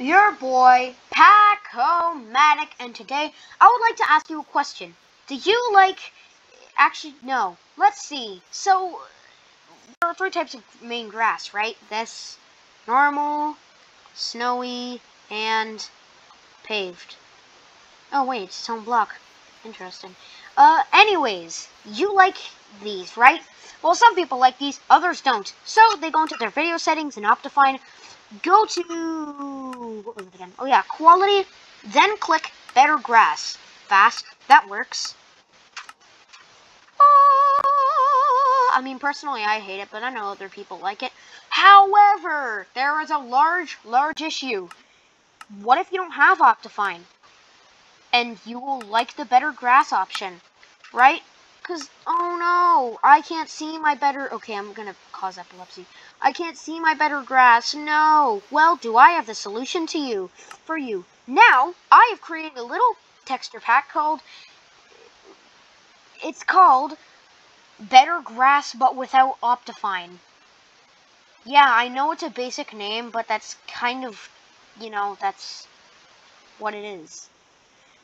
your boy, Pacomatic, and today I would like to ask you a question. Do you like, actually, no, let's see. So, there are three types of main grass, right? This, normal, snowy, and paved. Oh wait, it's its block. Interesting. Uh, anyways, you like these, right? Well, some people like these, others don't. So, they go into their video settings in Optifine, go to, what was it again? Oh yeah, quality, then click better grass. Fast, that works. Ah, I mean, personally, I hate it, but I know other people like it. However, there is a large, large issue. What if you don't have Optifine? And you will like the better grass option, right? Because, oh no, I can't see my better, okay, I'm to cause epilepsy. I can't see my better grass, no. Well, do I have the solution to you, for you. Now, I have created a little texture pack called, it's called Better Grass, but without Optifine. Yeah, I know it's a basic name, but that's kind of, you know, that's what it is.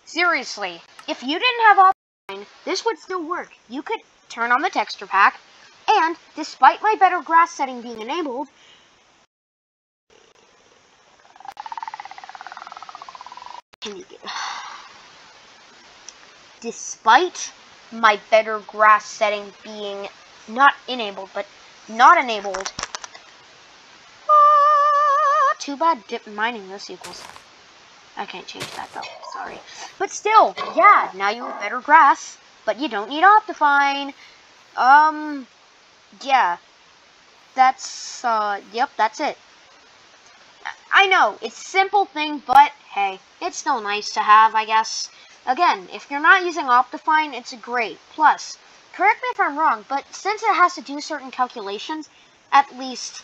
Seriously, if you didn't have this would still work. You could turn on the texture pack, and despite my better grass setting being enabled, can you get, despite my better grass setting being not enabled, but not enabled, ah, too bad dip mining this equals. I can't change that though, sorry. But still, yeah, now you have better grass, but you don't need Optifine. Um, yeah. That's, uh, yep, that's it. I know, it's simple thing, but hey, it's still nice to have, I guess. Again, if you're not using Optifine, it's great. Plus, correct me if I'm wrong, but since it has to do certain calculations, at least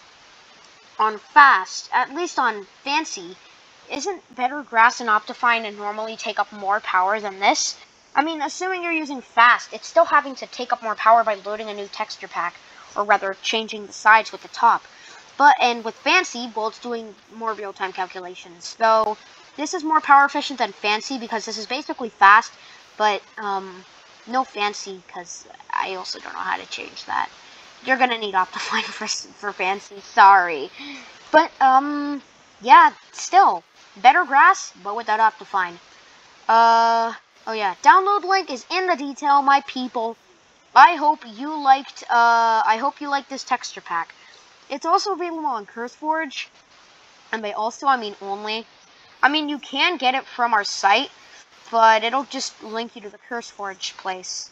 on fast, at least on fancy, isn't better grass and Optifine and normally take up more power than this? I mean, assuming you're using fast, it's still having to take up more power by loading a new texture pack, or rather, changing the sides with the top. But, and with fancy, well, it's doing more real-time calculations. Though, this is more power efficient than fancy, because this is basically fast, but, um, no fancy, because I also don't know how to change that. You're gonna need Optifine for, for fancy, sorry. But, um, yeah, still, better grass, but without Optifine. Uh, Oh yeah, download link is in the detail, my people. I hope you liked, uh, I hope you liked this texture pack. It's also available on CurseForge, and by also, I mean only. I mean, you can get it from our site, but it'll just link you to the CurseForge place,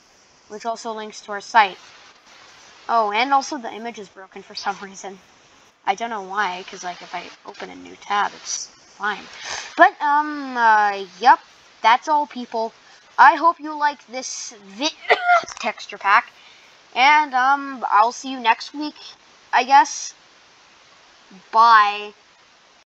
which also links to our site. Oh, and also the image is broken for some reason. I don't know why, because, like, if I open a new tab, it's fine. But, um, uh, yep, that's all, people. I hope you like this texture pack. And, um, I'll see you next week, I guess. Bye.